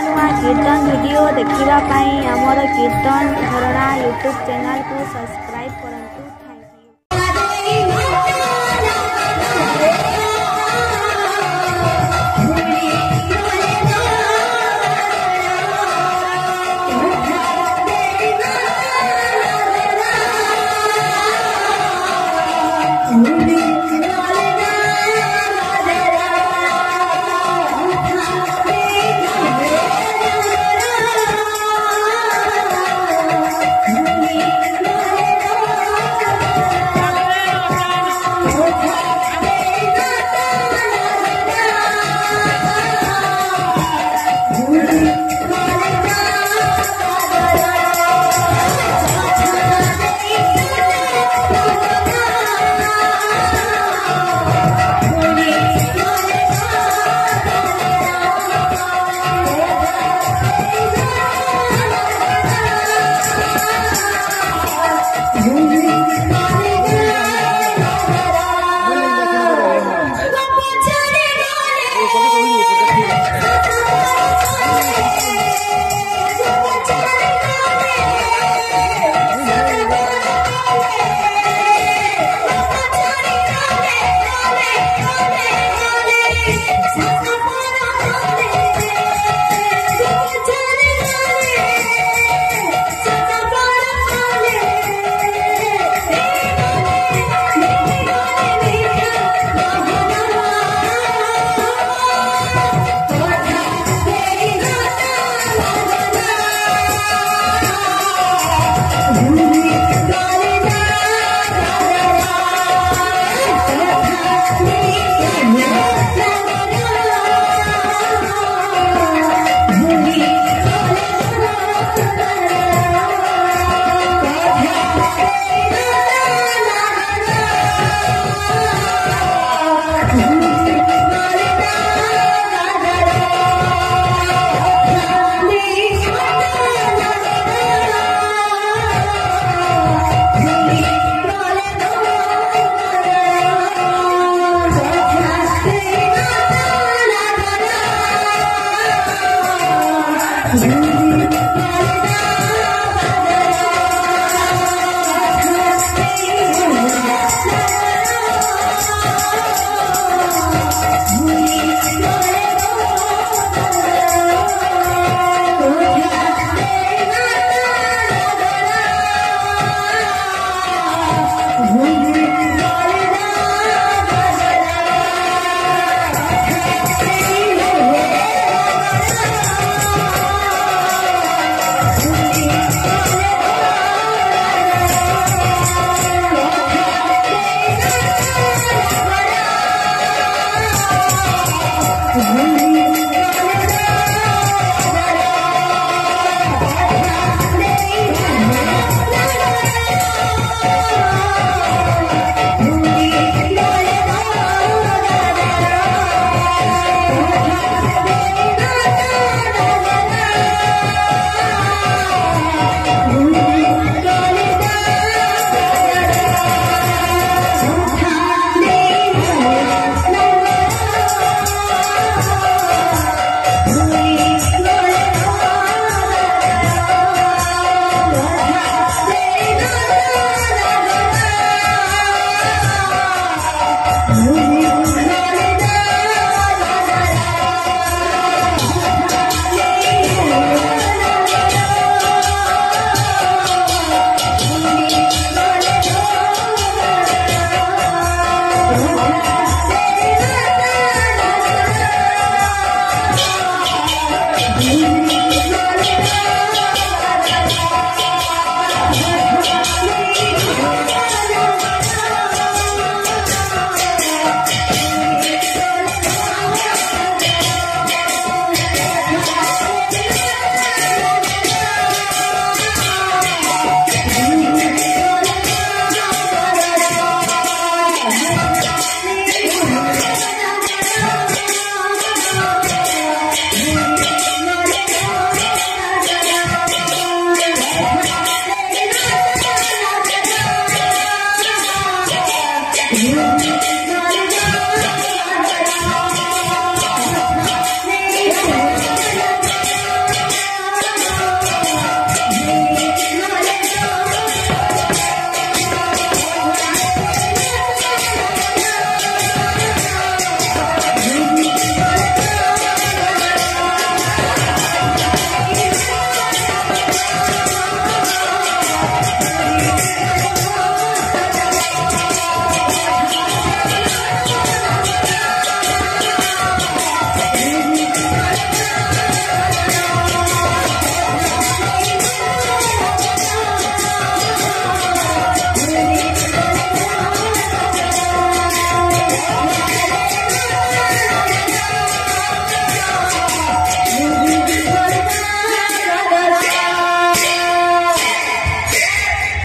ନୂଆ କୀର୍ତ୍ତନ ଭିଡ଼ିଓ ଦେଖିବା ପାଇଁ ଆମର କୀର୍ତ୍ତନ ଝରଣା ୟୁଟ୍ୟୁବ୍ ଚ୍ୟାନେଲ୍କୁ ସବସ୍କ୍ରାଇବ୍ କରନ୍ତୁ